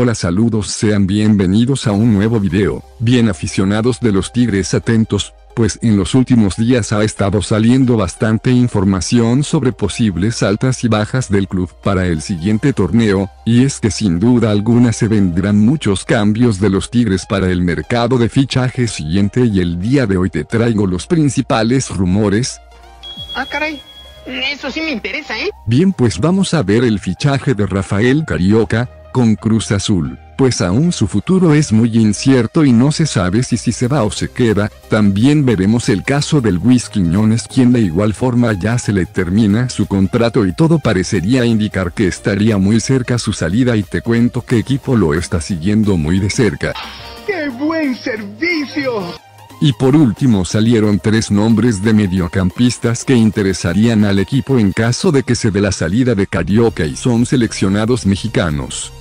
Hola saludos sean bienvenidos a un nuevo video, bien aficionados de los tigres atentos, pues en los últimos días ha estado saliendo bastante información sobre posibles altas y bajas del club para el siguiente torneo, y es que sin duda alguna se vendrán muchos cambios de los tigres para el mercado de fichaje siguiente y el día de hoy te traigo los principales rumores. Ah, caray. Eso sí me interesa, ¿eh? Bien pues vamos a ver el fichaje de Rafael Carioca, con Cruz Azul, pues aún su futuro es muy incierto y no se sabe si si se va o se queda, también veremos el caso del Luis Quiñones quien de igual forma ya se le termina su contrato y todo parecería indicar que estaría muy cerca su salida y te cuento que equipo lo está siguiendo muy de cerca. ¡Qué buen servicio! Y por último salieron tres nombres de mediocampistas que interesarían al equipo en caso de que se dé la salida de Carioca y son seleccionados mexicanos.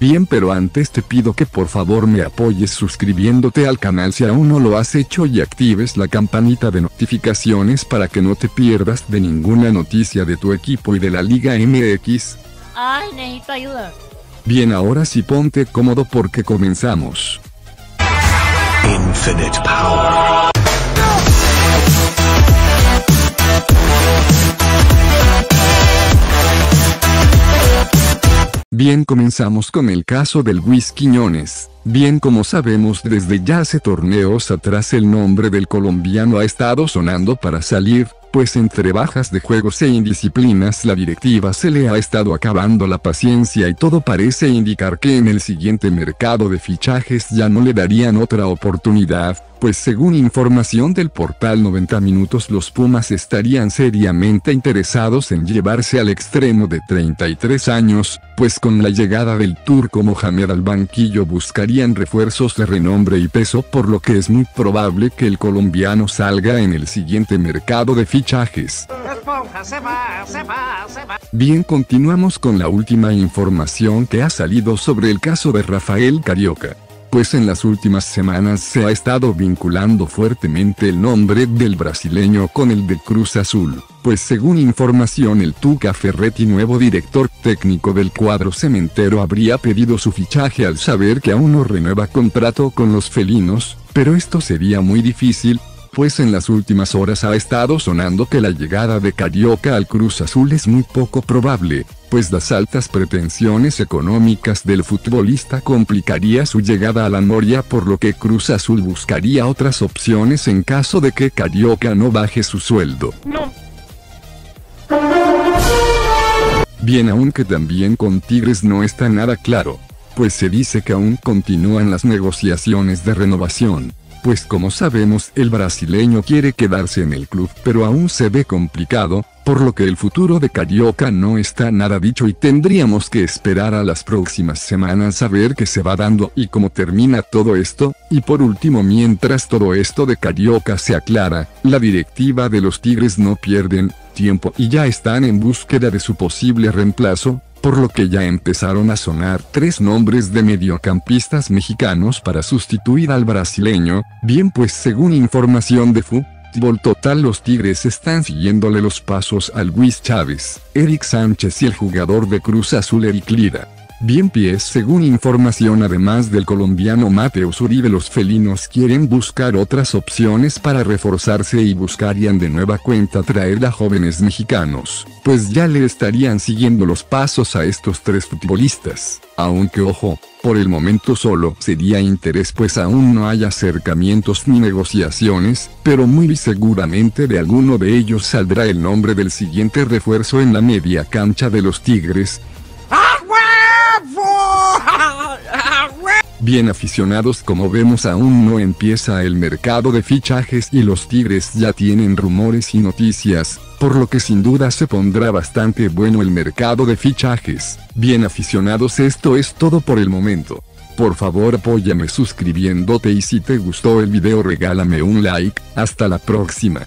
Bien pero antes te pido que por favor me apoyes suscribiéndote al canal si aún no lo has hecho y actives la campanita de notificaciones para que no te pierdas de ninguna noticia de tu equipo y de la Liga MX. Ay, necesito ayuda. Bien ahora sí ponte cómodo porque comenzamos. Infinite power. Bien comenzamos con el caso del Luis Quiñones. Bien como sabemos desde ya hace torneos atrás el nombre del colombiano ha estado sonando para salir, pues entre bajas de juegos e indisciplinas la directiva se le ha estado acabando la paciencia y todo parece indicar que en el siguiente mercado de fichajes ya no le darían otra oportunidad, pues según información del portal 90 Minutos los Pumas estarían seriamente interesados en llevarse al extremo de 33 años, pues con la llegada del turco Mohamed al banquillo refuerzos de renombre y peso por lo que es muy probable que el colombiano salga en el siguiente mercado de fichajes. Bien continuamos con la última información que ha salido sobre el caso de Rafael Carioca pues en las últimas semanas se ha estado vinculando fuertemente el nombre del brasileño con el de Cruz Azul, pues según información el Tuca Ferretti nuevo director técnico del cuadro cementero habría pedido su fichaje al saber que aún no renueva contrato con los felinos, pero esto sería muy difícil, pues en las últimas horas ha estado sonando que la llegada de Carioca al Cruz Azul es muy poco probable, pues las altas pretensiones económicas del futbolista complicaría su llegada a la Noria por lo que Cruz Azul buscaría otras opciones en caso de que Carioca no baje su sueldo. No. Bien aunque también con Tigres no está nada claro, pues se dice que aún continúan las negociaciones de renovación pues como sabemos el brasileño quiere quedarse en el club pero aún se ve complicado, por lo que el futuro de Carioca no está nada dicho y tendríamos que esperar a las próximas semanas a ver qué se va dando y cómo termina todo esto, y por último mientras todo esto de Carioca se aclara, la directiva de los Tigres no pierden tiempo y ya están en búsqueda de su posible reemplazo, por lo que ya empezaron a sonar tres nombres de mediocampistas mexicanos para sustituir al brasileño, bien pues según información de Fútbol Total los Tigres están siguiéndole los pasos al Luis Chávez, Eric Sánchez y el jugador de Cruz Azul Eric Lira. Bien pies según información además del colombiano Mateus Uribe los felinos quieren buscar otras opciones para reforzarse y buscarían de nueva cuenta traer a jóvenes mexicanos, pues ya le estarían siguiendo los pasos a estos tres futbolistas, aunque ojo, por el momento solo sería interés pues aún no hay acercamientos ni negociaciones, pero muy seguramente de alguno de ellos saldrá el nombre del siguiente refuerzo en la media cancha de los Tigres, Bien aficionados como vemos aún no empieza el mercado de fichajes y los Tigres ya tienen rumores y noticias, por lo que sin duda se pondrá bastante bueno el mercado de fichajes. Bien aficionados esto es todo por el momento. Por favor apóyame suscribiéndote y si te gustó el video regálame un like, hasta la próxima.